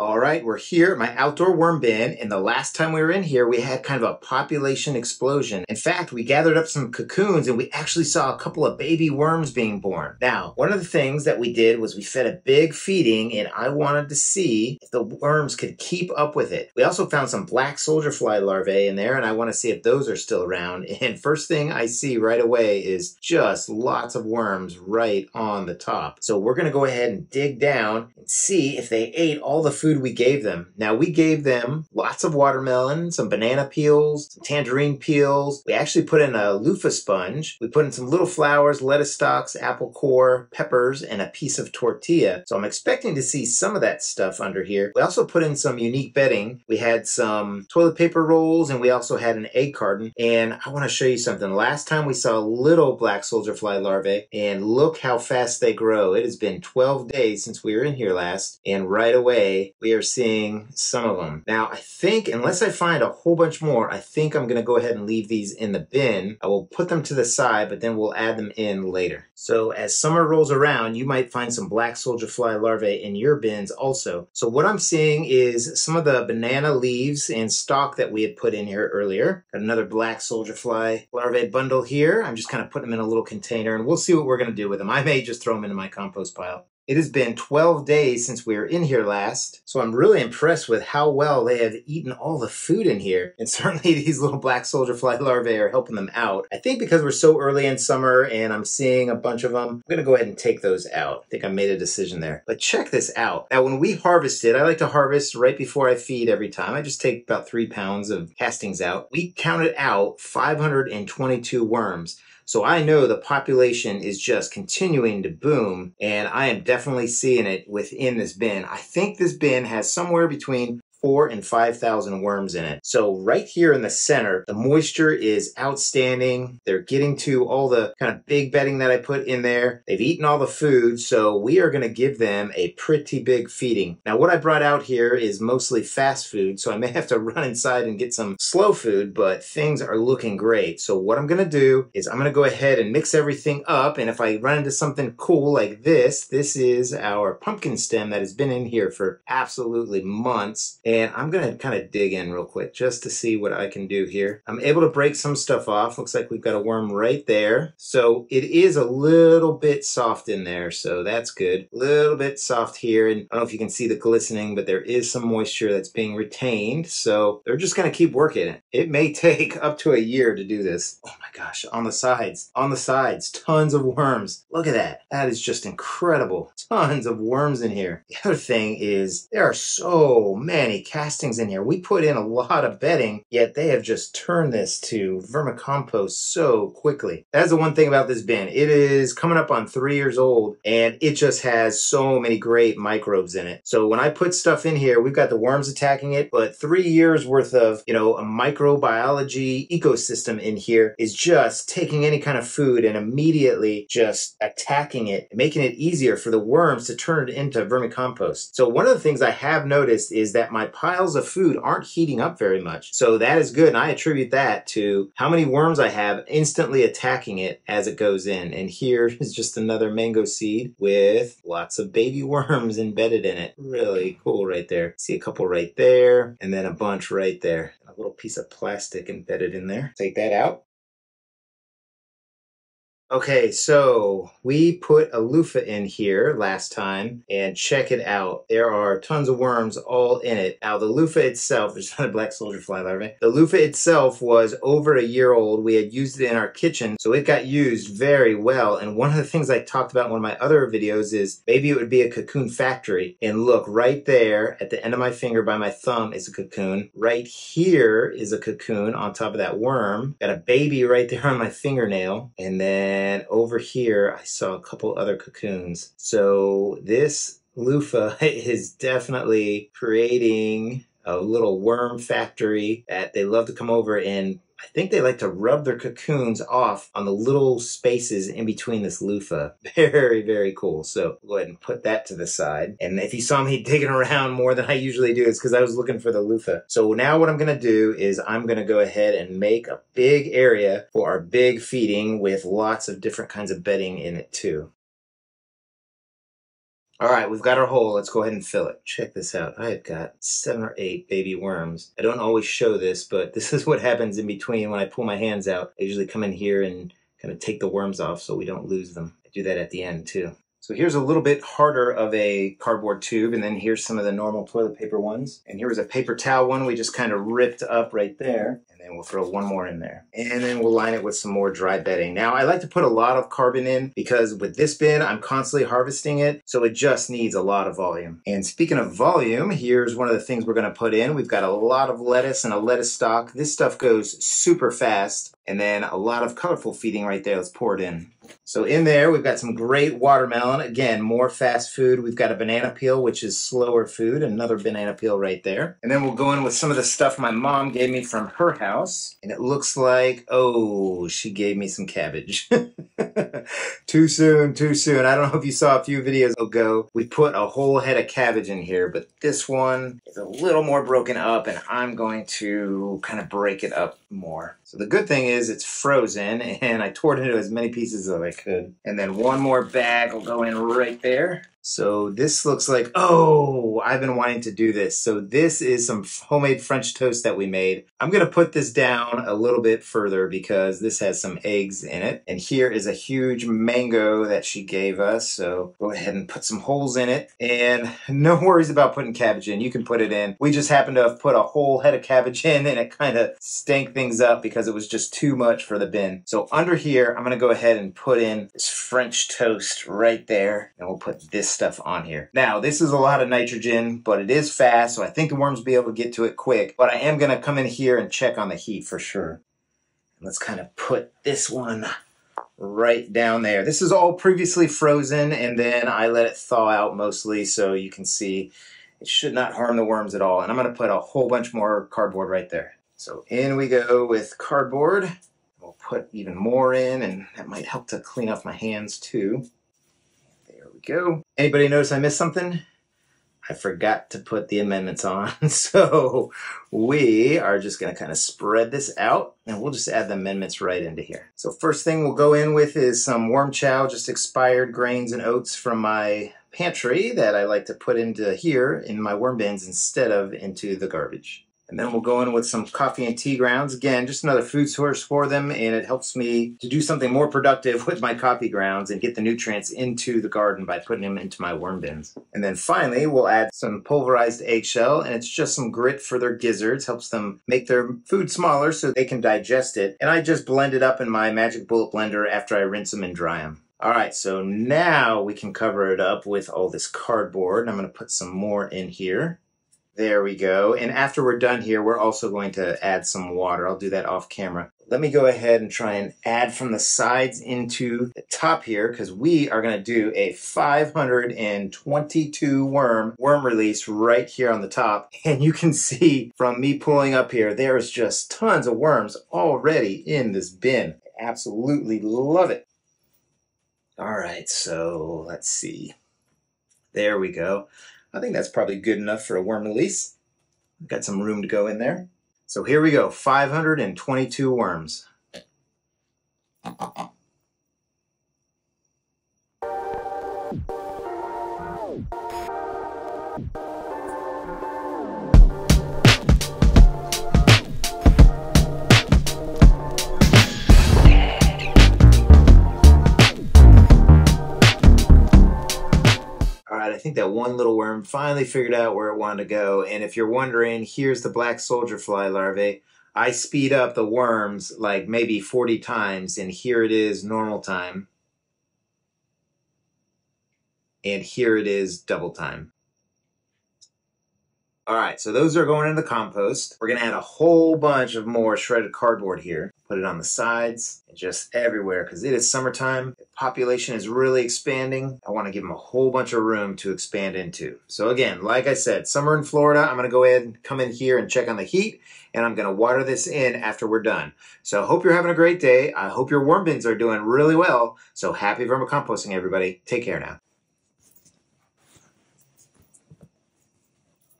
All right, we're here at my outdoor worm bin, and the last time we were in here, we had kind of a population explosion. In fact, we gathered up some cocoons and we actually saw a couple of baby worms being born. Now, one of the things that we did was we fed a big feeding, and I wanted to see if the worms could keep up with it. We also found some black soldier fly larvae in there, and I want to see if those are still around. And first thing I see right away is just lots of worms right on the top. So we're going to go ahead and dig down and see if they ate all the food food we gave them. Now, we gave them lots of watermelon, some banana peels, some tangerine peels. We actually put in a loofah sponge. We put in some little flowers, lettuce stalks, apple core, peppers, and a piece of tortilla. So I'm expecting to see some of that stuff under here. We also put in some unique bedding. We had some toilet paper rolls and we also had an egg carton. And I want to show you something. Last time we saw a little black soldier fly larvae and look how fast they grow. It has been 12 days since we were in here last and right away we are seeing some of them. Now, I think, unless I find a whole bunch more, I think I'm going to go ahead and leave these in the bin. I will put them to the side, but then we'll add them in later. So as summer rolls around, you might find some black soldier fly larvae in your bins also. So what I'm seeing is some of the banana leaves and stalk that we had put in here earlier. Got another black soldier fly larvae bundle here. I'm just kind of putting them in a little container and we'll see what we're going to do with them. I may just throw them into my compost pile. It has been 12 days since we were in here last, so I'm really impressed with how well they have eaten all the food in here. And certainly these little black soldier fly larvae are helping them out. I think because we're so early in summer and I'm seeing a bunch of them, I'm gonna go ahead and take those out. I think I made a decision there. But check this out. Now when we harvested, I like to harvest right before I feed every time. I just take about three pounds of castings out. We counted out 522 worms. So I know the population is just continuing to boom, and I am definitely seeing it within this bin. I think this bin has somewhere between four and 5,000 worms in it. So right here in the center, the moisture is outstanding. They're getting to all the kind of big bedding that I put in there. They've eaten all the food, so we are going to give them a pretty big feeding. Now what I brought out here is mostly fast food, so I may have to run inside and get some slow food, but things are looking great. So what I'm going to do is I'm going to go ahead and mix everything up, and if I run into something cool like this, this is our pumpkin stem that has been in here for absolutely months and I'm going to kind of dig in real quick just to see what I can do here. I'm able to break some stuff off. Looks like we've got a worm right there. So it is a little bit soft in there, so that's good. A little bit soft here, and I don't know if you can see the glistening, but there is some moisture that's being retained, so they're just going to keep working it. It may take up to a year to do this. Oh my gosh, on the sides, on the sides, tons of worms. Look at that. That is just incredible. Tons of worms in here. The other thing is there are so many castings in here. We put in a lot of bedding, yet they have just turned this to vermicompost so quickly. That's the one thing about this bin. It is coming up on three years old and it just has so many great microbes in it. So when I put stuff in here, we've got the worms attacking it, but three years worth of, you know, a microbiology ecosystem in here is just taking any kind of food and immediately just attacking it, making it easier for the worms to turn it into vermicompost. So one of the things I have noticed is that my piles of food aren't heating up very much. So that is good. And I attribute that to how many worms I have instantly attacking it as it goes in. And here is just another mango seed with lots of baby worms embedded in it. Really cool right there. See a couple right there and then a bunch right there. A little piece of plastic embedded in there. Take that out. Okay, so we put a loofah in here last time and check it out. There are tons of worms all in it. Now the loofah itself, is not a black soldier fly larvae. The loofah itself was over a year old. We had used it in our kitchen, so it got used very well. And one of the things I talked about in one of my other videos is maybe it would be a cocoon factory. And look, right there at the end of my finger by my thumb is a cocoon. Right here is a cocoon on top of that worm. Got a baby right there on my fingernail. And then and over here, I saw a couple other cocoons. So this loofah is definitely creating a little worm factory that they love to come over and I think they like to rub their cocoons off on the little spaces in between this loofah. Very, very cool. So go ahead and put that to the side. And if you saw me digging around more than I usually do, it's because I was looking for the loofah. So now what I'm going to do is I'm going to go ahead and make a big area for our big feeding with lots of different kinds of bedding in it too. All right, we've got our hole. Let's go ahead and fill it. Check this out. I've got seven or eight baby worms. I don't always show this, but this is what happens in between when I pull my hands out. I usually come in here and kind of take the worms off so we don't lose them. I do that at the end too. So here's a little bit harder of a cardboard tube, and then here's some of the normal toilet paper ones. And here was a paper towel one we just kind of ripped up right there. And then we'll throw one more in there. And then we'll line it with some more dry bedding. Now, I like to put a lot of carbon in because with this bin, I'm constantly harvesting it, so it just needs a lot of volume. And speaking of volume, here's one of the things we're gonna put in. We've got a lot of lettuce and a lettuce stalk. This stuff goes super fast. And then a lot of colorful feeding right there. Let's pour it in. So in there, we've got some great watermelon. Again, more fast food. We've got a banana peel, which is slower food. Another banana peel right there. And then we'll go in with some of the stuff my mom gave me from her house. And it looks like, oh, she gave me some cabbage. too soon, too soon. I don't know if you saw a few videos ago. We put a whole head of cabbage in here, but this one is a little more broken up and I'm going to kind of break it up more. So the good thing is it's frozen and I tore it into as many pieces as I could. And then one more bag will go in right there. So this looks like, oh, I've been wanting to do this. So this is some homemade French toast that we made. I'm going to put this down a little bit further because this has some eggs in it. And here is a huge mango that she gave us. So go ahead and put some holes in it. And no worries about putting cabbage in. You can put it in. We just happened to have put a whole head of cabbage in and it kind of stank things up because it was just too much for the bin. So under here, I'm going to go ahead and put in this French toast right there. And we'll put this stuff on here. Now, this is a lot of nitrogen, but it is fast, so I think the worms will be able to get to it quick. But I am going to come in here and check on the heat for sure. Let's kind of put this one right down there. This is all previously frozen, and then I let it thaw out mostly, so you can see it should not harm the worms at all. And I'm going to put a whole bunch more cardboard right there. So in we go with cardboard. We'll put even more in, and that might help to clean off my hands too go. Anybody notice I missed something? I forgot to put the amendments on. So we are just going to kind of spread this out and we'll just add the amendments right into here. So first thing we'll go in with is some worm chow, just expired grains and oats from my pantry that I like to put into here in my worm bins instead of into the garbage. And then we'll go in with some coffee and tea grounds. Again, just another food source for them, and it helps me to do something more productive with my coffee grounds and get the nutrients into the garden by putting them into my worm bins. And then finally, we'll add some pulverized eggshell, and it's just some grit for their gizzards, helps them make their food smaller so they can digest it. And I just blend it up in my Magic Bullet blender after I rinse them and dry them. All right, so now we can cover it up with all this cardboard. I'm going to put some more in here. There we go. And after we're done here, we're also going to add some water. I'll do that off camera. Let me go ahead and try and add from the sides into the top here because we are going to do a 522 worm worm release right here on the top. And you can see from me pulling up here, there's just tons of worms already in this bin. Absolutely love it. All right, so let's see. There we go. I think that's probably good enough for a worm release. Got some room to go in there. So here we go, 522 worms. Uh, uh, uh. Think that one little worm finally figured out where it wanted to go. And if you're wondering, here's the black soldier fly larvae. I speed up the worms like maybe 40 times, and here it is normal time. And here it is double time. All right, so those are going into the compost. We're gonna add a whole bunch of more shredded cardboard here. Put it on the sides and just everywhere because it is summertime. The population is really expanding. I wanna give them a whole bunch of room to expand into. So again, like I said, summer in Florida, I'm gonna go ahead and come in here and check on the heat and I'm gonna water this in after we're done. So I hope you're having a great day. I hope your worm bins are doing really well. So happy vermicomposting, everybody. Take care now.